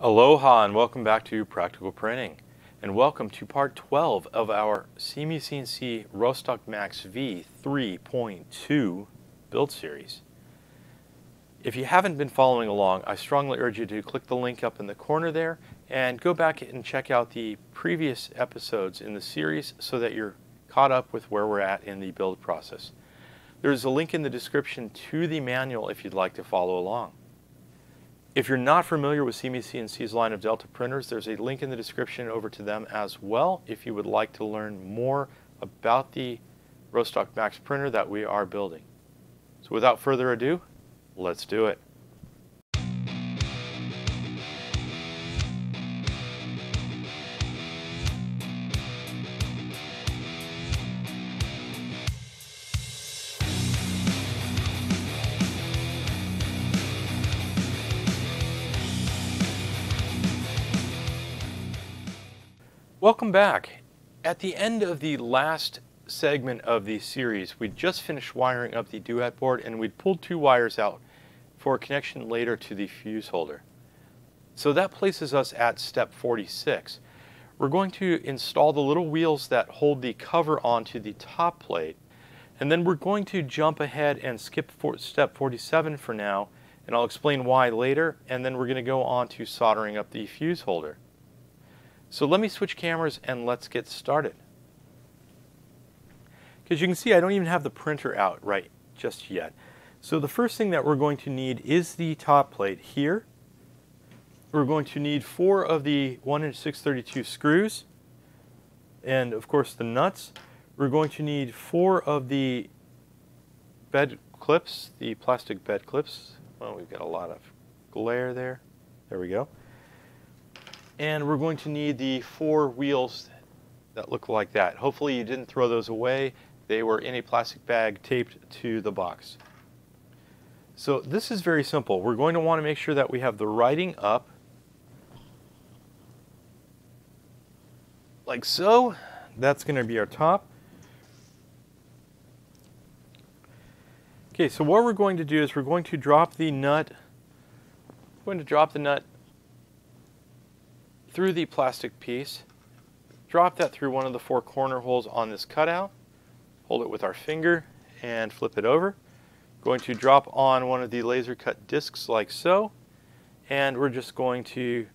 Aloha and welcome back to Practical Printing. And welcome to part 12 of our SeeMeCNC Rostock Max V 3.2 build series. If you haven't been following along, I strongly urge you to click the link up in the corner there and go back and check out the previous episodes in the series so that you're caught up with where we're at in the build process. There's a link in the description to the manual if you'd like to follow along. If you're not familiar with SeeMeCNC's line of Delta printers, there's a link in the description over to them as well if you would like to learn more about the Rostock Max printer that we are building. So without further ado, let's do it. Welcome back. At the end of the last segment of the series, we just finished wiring up the Duet board and we'd pulled two wires out for a connection later to the fuse holder. So that places us at step 46. We're going to install the little wheels that hold the cover onto the top plate and then we're going to jump ahead and skip for step 47 for now and I'll explain why later and then we're going to go on to soldering up the fuse holder. So let me switch cameras and let's get started. Because you can see I don't even have the printer out right just yet. So the first thing that we're going to need is the top plate here. We're going to need four of the 1 inch 632 screws and of course the nuts. We're going to need four of the bed clips, the plastic bed clips. Well, we've got a lot of glare there. There we go. And we're going to need the four wheels that look like that. Hopefully you didn't throw those away. They were in a plastic bag taped to the box. So this is very simple. We're going to want to make sure that we have the writing up like so. That's going to be our top. Okay, so what we're going to do is we're going to drop the nut, we're going to drop the nut through the plastic piece, drop that through one of the four corner holes on this cutout, hold it with our finger and flip it over. Going to drop on one of the laser cut discs like so, and we're just going to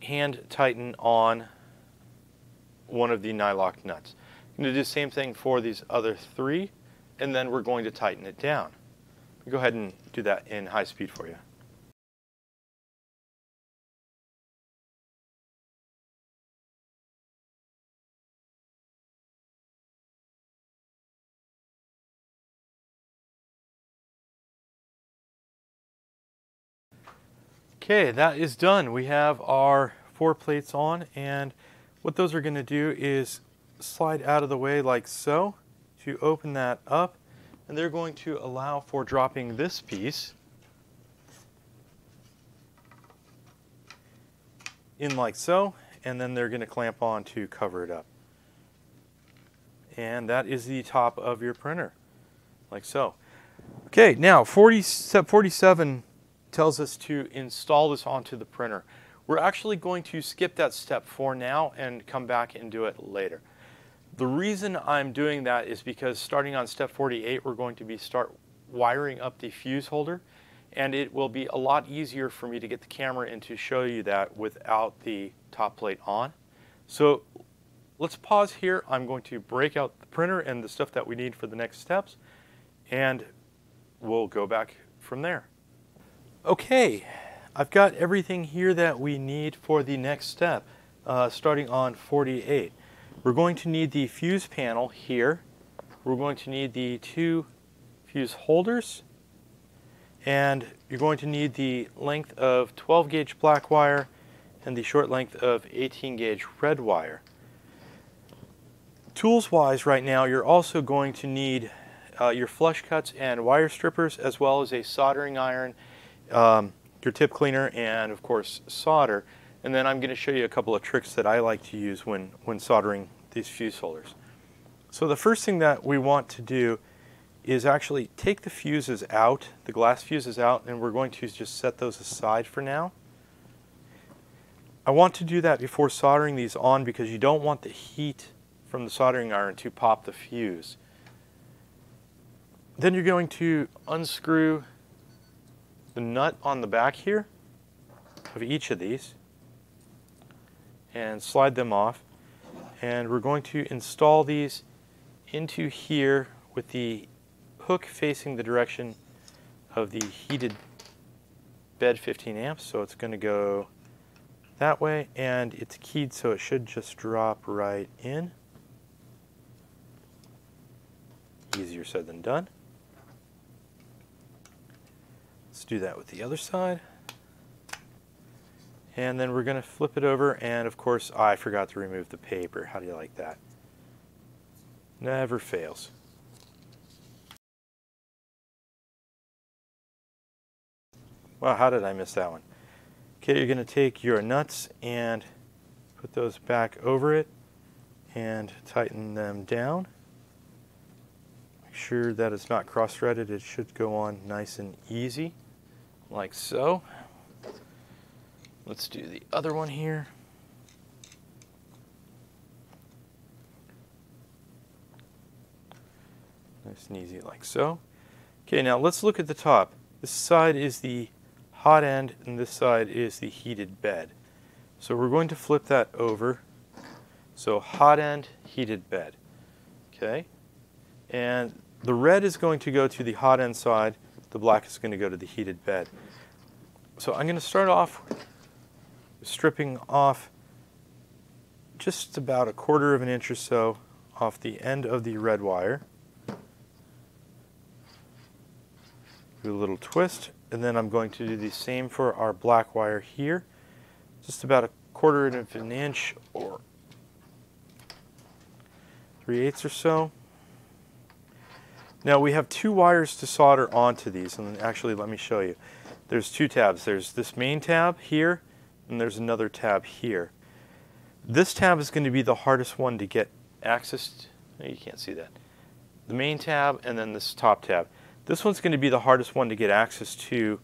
hand tighten on one of the nylock nuts. I'm going to do the same thing for these other three, and then we're going to tighten it down. Go ahead and do that in high speed for you. Okay, that is done. We have our four plates on and what those are going to do is slide out of the way like so to open that up and they're going to allow for dropping this piece in like so and then they're going to clamp on to cover it up. And that is the top of your printer like so. Okay, now 40, 47 tells us to install this onto the printer. We're actually going to skip that step for now and come back and do it later. The reason I'm doing that is because starting on step 48, we're going to be start wiring up the fuse holder and it will be a lot easier for me to get the camera in to show you that without the top plate on. So let's pause here. I'm going to break out the printer and the stuff that we need for the next steps and we'll go back from there. Okay, I've got everything here that we need for the next step, uh, starting on 48. We're going to need the fuse panel here. We're going to need the two fuse holders. And you're going to need the length of 12 gauge black wire and the short length of 18 gauge red wire. Tools wise right now, you're also going to need uh, your flush cuts and wire strippers as well as a soldering iron um, your tip cleaner, and of course solder. And then I'm going to show you a couple of tricks that I like to use when, when soldering these fuse holders. So the first thing that we want to do is actually take the fuses out, the glass fuses out, and we're going to just set those aside for now. I want to do that before soldering these on because you don't want the heat from the soldering iron to pop the fuse. Then you're going to unscrew the nut on the back here of each of these and slide them off. And we're going to install these into here with the hook facing the direction of the heated bed 15 amps. So it's going to go that way and it's keyed so it should just drop right in. Easier said than done. Let's do that with the other side. And then we're going to flip it over and of course I forgot to remove the paper. How do you like that? Never fails. Wow, how did I miss that one? Okay, you're going to take your nuts and put those back over it and tighten them down. Make sure that it's not cross-threaded. It should go on nice and easy, like so. Let's do the other one here. Nice and easy like so. Okay, now let's look at the top. This side is the hot end and this side is the heated bed. So we're going to flip that over. So hot end, heated bed. Okay, and the red is going to go to the hot end side, the black is going to go to the heated bed. So I'm going to start off stripping off just about a quarter of an inch or so off the end of the red wire. Do a little twist and then I'm going to do the same for our black wire here. Just about a quarter of an inch or 3 eighths or so. Now we have two wires to solder onto these and actually let me show you. There's two tabs. There's this main tab here and there's another tab here. This tab is going to be the hardest one to get access to. Oh, you can't see that. The main tab and then this top tab. This one's going to be the hardest one to get access to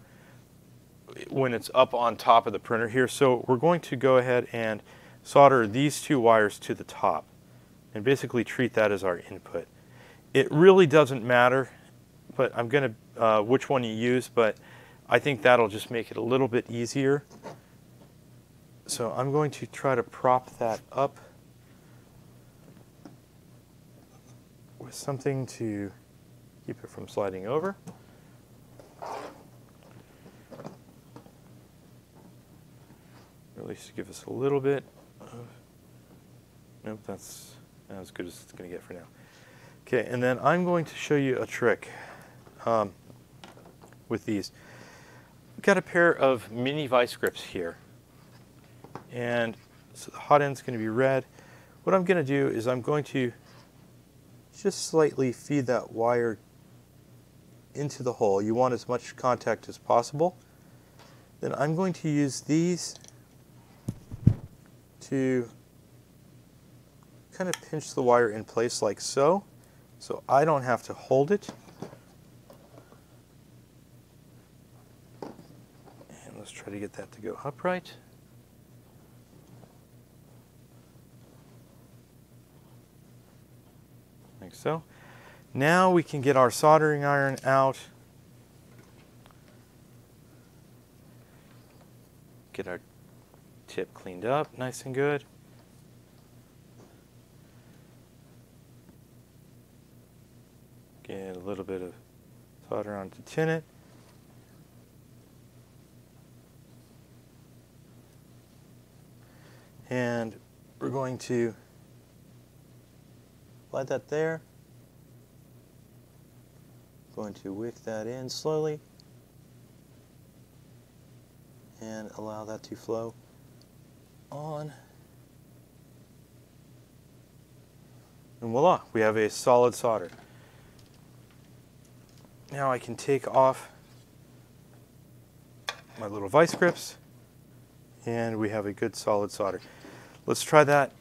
when it's up on top of the printer here. So we're going to go ahead and solder these two wires to the top and basically treat that as our input. It really doesn't matter, but I'm to uh, which one you use, but I think that'll just make it a little bit easier. So I'm going to try to prop that up with something to keep it from sliding over. at least give us a little bit of, nope, that's as good as it's going to get for now. Okay, and then I'm going to show you a trick um, with these. I've got a pair of mini vice grips here. And so the hot end's going to be red. What I'm going to do is I'm going to just slightly feed that wire into the hole. You want as much contact as possible. Then I'm going to use these to kind of pinch the wire in place like so, so I don't have to hold it. And let's try to get that to go upright. Like so. Now we can get our soldering iron out. Get our tip cleaned up nice and good. Get a little bit of to tin it. And we're going to slide that there. Going to wick that in slowly and allow that to flow on. And voila, we have a solid solder. Now I can take off my little vice grips and we have a good solid solder. Let's try that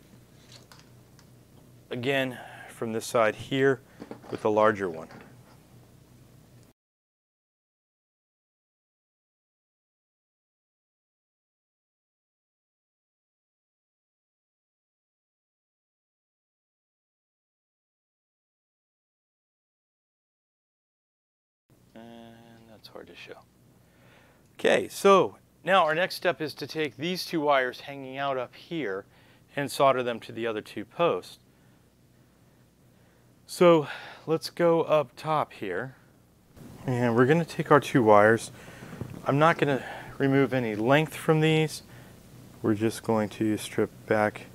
again from this side here with the larger one. That's hard to show. Okay, so now our next step is to take these two wires hanging out up here and solder them to the other two posts. So let's go up top here. And we're going to take our two wires. I'm not going to remove any length from these. We're just going to strip back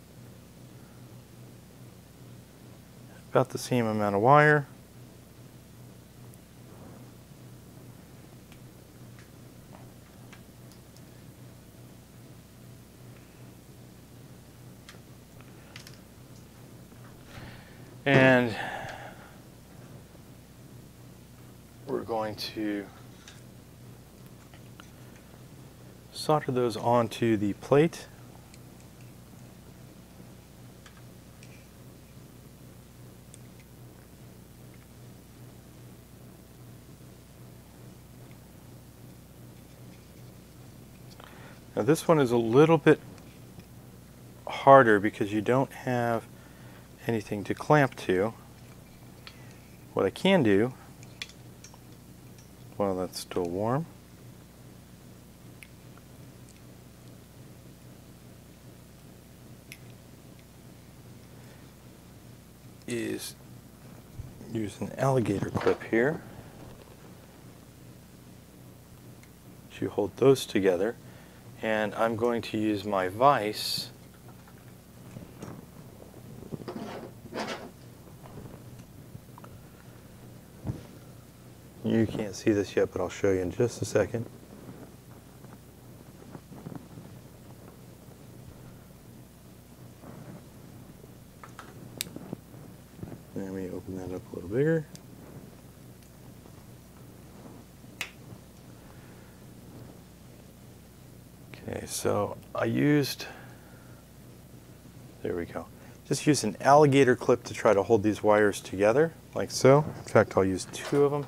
about the same amount of wire. And we're going to solder those onto the plate. Now this one is a little bit harder because you don't have anything to clamp to. What I can do, while that's still warm, is use an alligator clip here to hold those together and I'm going to use my vise You can't see this yet, but I'll show you in just a second. Let me open that up a little bigger. Okay, so I used, there we go. Just use an alligator clip to try to hold these wires together, like so. In fact, I'll use two of them.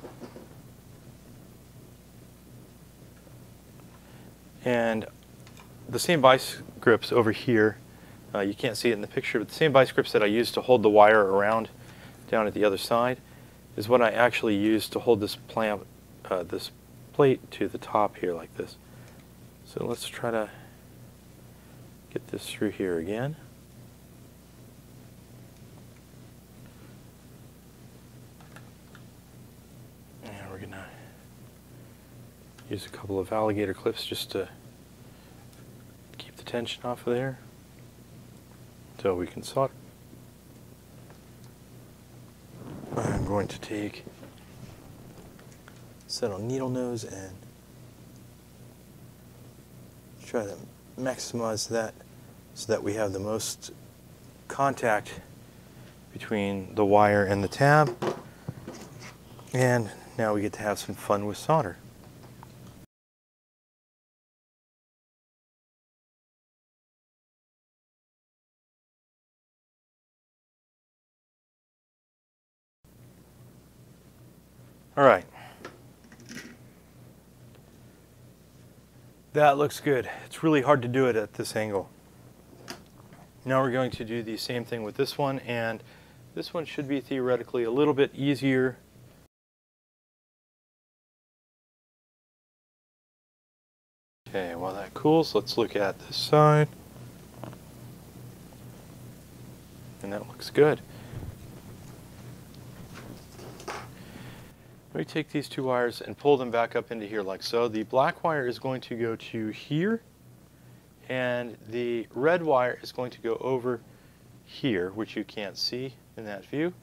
And the same vice grips over here, uh, you can't see it in the picture, but the same vice grips that I used to hold the wire around down at the other side is what I actually used to hold this plant, uh, this plate to the top here like this. So let's try to get this through here again. Use a couple of alligator clips just to keep the tension off of there until we can solder. I'm going to take set on needle nose and try to maximize that so that we have the most contact between the wire and the tab and now we get to have some fun with solder. All right. That looks good. It's really hard to do it at this angle. Now we're going to do the same thing with this one, and this one should be theoretically a little bit easier. Okay, while that cools, let's look at this side. And that looks good. Let me take these two wires and pull them back up into here like so. The black wire is going to go to here, and the red wire is going to go over here, which you can't see in that view.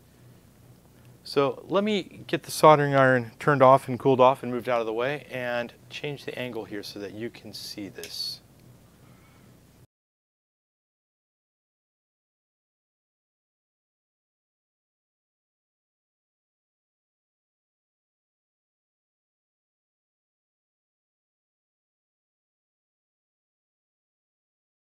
So let me get the soldering iron turned off and cooled off and moved out of the way and change the angle here so that you can see this.